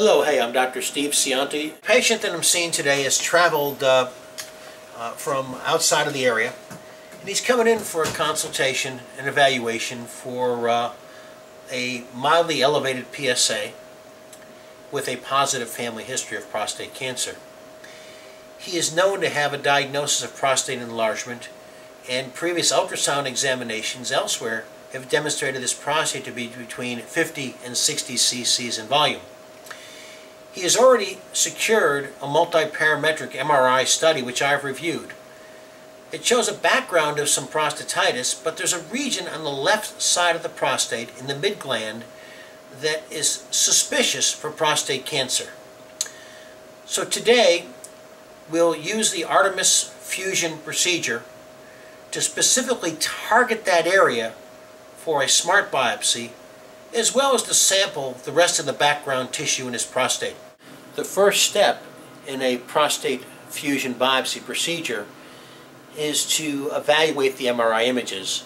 Hello, hey, I'm Dr. Steve Scionti. The patient that I'm seeing today has traveled uh, uh, from outside of the area, and he's coming in for a consultation and evaluation for uh, a mildly elevated PSA with a positive family history of prostate cancer. He is known to have a diagnosis of prostate enlargement, and previous ultrasound examinations elsewhere have demonstrated this prostate to be between 50 and 60 cc's in volume. He has already secured a multi-parametric MRI study which I've reviewed. It shows a background of some prostatitis, but there's a region on the left side of the prostate in the midgland that is suspicious for prostate cancer. So today, we'll use the Artemis fusion procedure to specifically target that area for a smart biopsy, as well as to sample the rest of the background tissue in his prostate. The first step in a prostate fusion biopsy procedure is to evaluate the MRI images.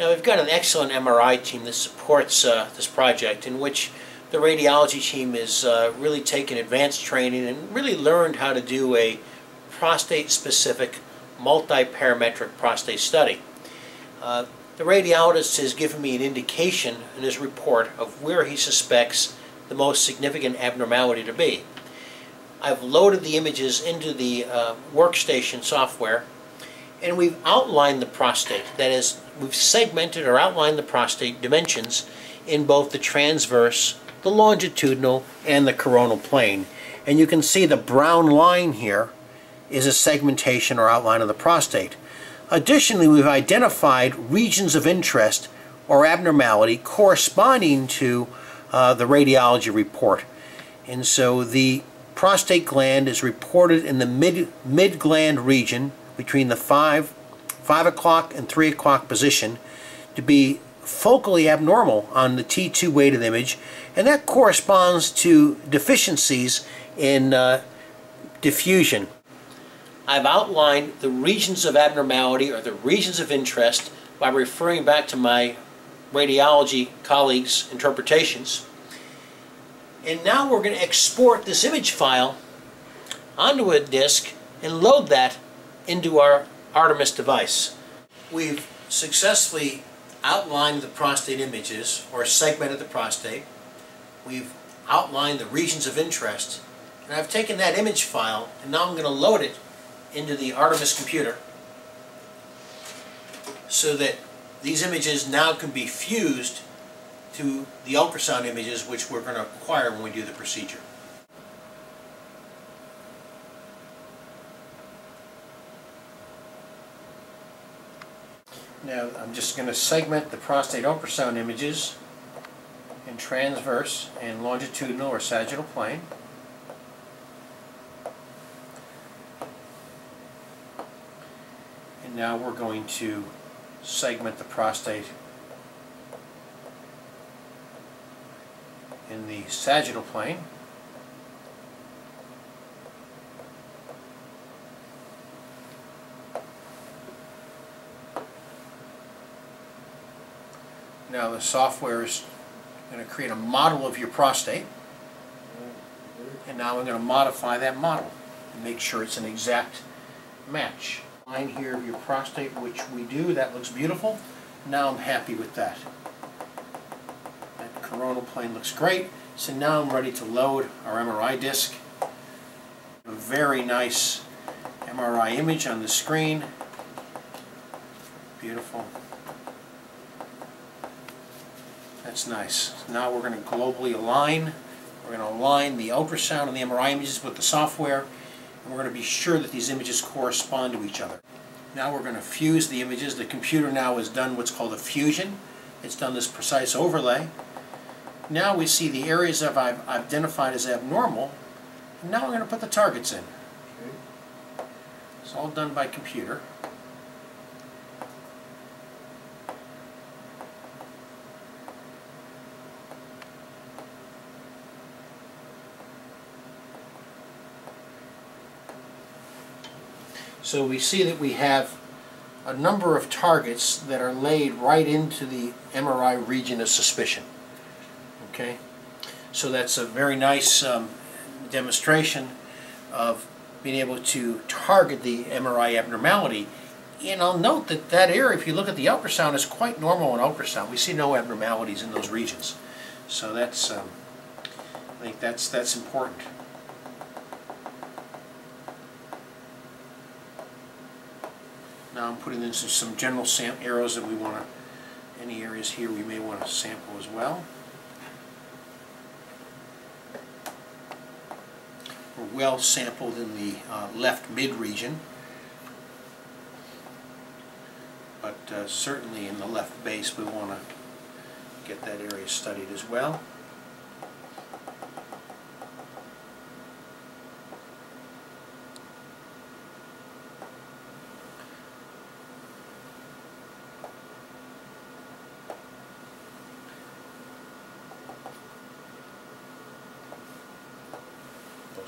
Now we've got an excellent MRI team that supports uh, this project in which the radiology team has uh, really taken advanced training and really learned how to do a prostate-specific multi-parametric prostate study. Uh, the radiologist has given me an indication in his report of where he suspects the most significant abnormality to be. I've loaded the images into the uh, workstation software and we've outlined the prostate. That is, we've segmented or outlined the prostate dimensions in both the transverse, the longitudinal, and the coronal plane. And you can see the brown line here is a segmentation or outline of the prostate. Additionally, we've identified regions of interest or abnormality corresponding to uh, the radiology report. And so the prostate gland is reported in the mid, mid gland region between the 5, 5 o'clock and 3 o'clock position to be focally abnormal on the T2 weighted image and that corresponds to deficiencies in uh, diffusion. I've outlined the regions of abnormality or the regions of interest by referring back to my radiology colleagues' interpretations. And now we're going to export this image file onto a disk and load that into our Artemis device. We've successfully outlined the prostate images or segmented the prostate. We've outlined the regions of interest and I've taken that image file and now I'm going to load it into the Artemis computer so that these images now can be fused to the ultrasound images which we're going to acquire when we do the procedure. Now I'm just going to segment the prostate ultrasound images in transverse and longitudinal or sagittal plane. And now we're going to segment the prostate in the sagittal plane. Now the software is going to create a model of your prostate. And now I'm going to modify that model and make sure it's an exact match line here of your prostate, which we do. That looks beautiful. Now I'm happy with that. Coronal plane looks great. So now I'm ready to load our MRI disc. A very nice MRI image on the screen. Beautiful. That's nice. Now we're going to globally align. We're going to align the ultrasound and the MRI images with the software and we're going to be sure that these images correspond to each other. Now we're going to fuse the images. The computer now has done what's called a fusion. It's done this precise overlay. Now we see the areas that I've identified as abnormal, and now we're going to put the targets in. It's all done by computer. So we see that we have a number of targets that are laid right into the MRI region of suspicion. Okay? So that's a very nice um, demonstration of being able to target the MRI abnormality. And I'll note that that area, if you look at the ultrasound, is quite normal in ultrasound. We see no abnormalities in those regions. So that's, um, I think that's, that's important. Now I'm putting in some, some general arrows that we want to, any areas here we may want to sample as well. Well sampled in the uh, left mid region, but uh, certainly in the left base we want to get that area studied as well.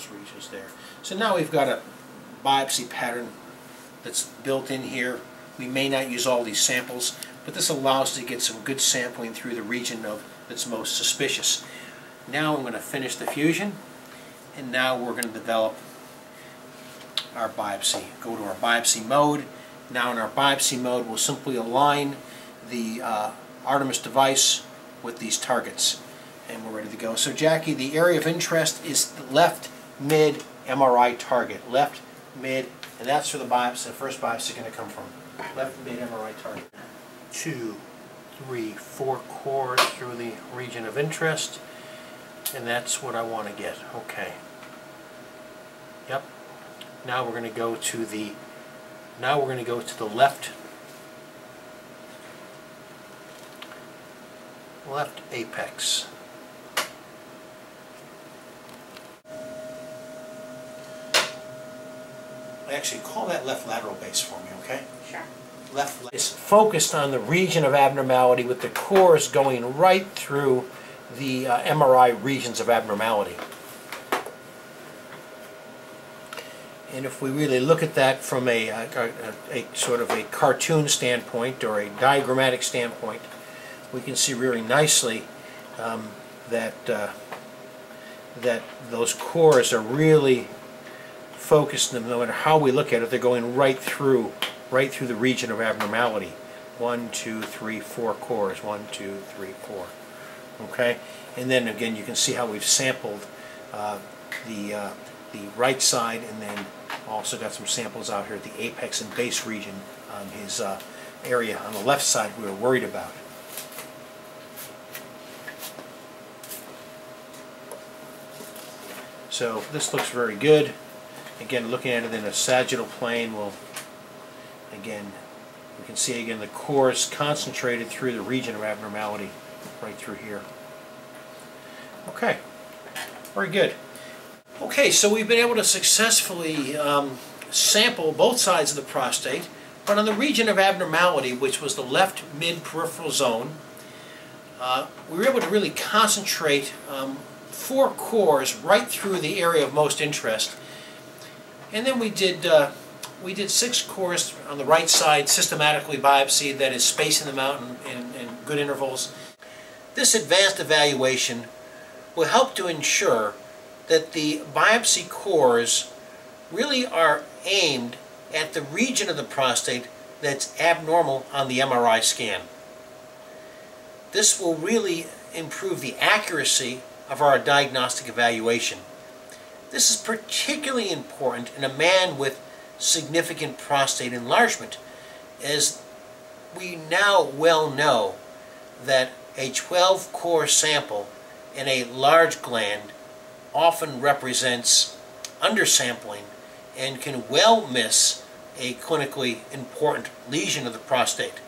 Those regions there. So now we've got a biopsy pattern that's built in here. We may not use all these samples, but this allows us to get some good sampling through the region of that's most suspicious. Now I'm going to finish the fusion, and now we're going to develop our biopsy. Go to our biopsy mode. Now in our biopsy mode, we'll simply align the uh, Artemis device with these targets, and we're ready to go. So Jackie, the area of interest is left mid MRI target. Left, mid, and that's where the biopsy, the first biopsy is going to come from. Left mid MRI target. Two, three, four cores through the region of interest, and that's what I want to get. Okay. Yep. Now we're going to go to the, now we're going to go to the left, left apex. Actually call that left lateral base for me, okay? Sure. Left is focused on the region of abnormality with the cores going right through the uh, MRI regions of abnormality. And if we really look at that from a, a, a, a, sort of a cartoon standpoint or a diagrammatic standpoint, we can see really nicely um, that uh, that those cores are really focused, no matter how we look at it, they're going right through, right through the region of abnormality. One, two, three, four cores. One, two, three, four. Okay? And then again, you can see how we've sampled uh, the, uh, the right side and then also got some samples out here at the apex and base region on his uh, area on the left side we were worried about. So this looks very good. Again, looking at it in a sagittal plane we'll, again, we can see again the core is concentrated through the region of abnormality, right through here. Okay, very good. Okay, so we've been able to successfully um, sample both sides of the prostate, but on the region of abnormality, which was the left mid-peripheral zone, uh, we were able to really concentrate um, four cores right through the area of most interest and then we did uh, we did six cores on the right side, systematically biopsied, that is spacing them out in, in, in good intervals. This advanced evaluation will help to ensure that the biopsy cores really are aimed at the region of the prostate that's abnormal on the MRI scan. This will really improve the accuracy of our diagnostic evaluation. This is particularly important in a man with significant prostate enlargement, as we now well know that a 12-core sample in a large gland often represents undersampling and can well miss a clinically important lesion of the prostate.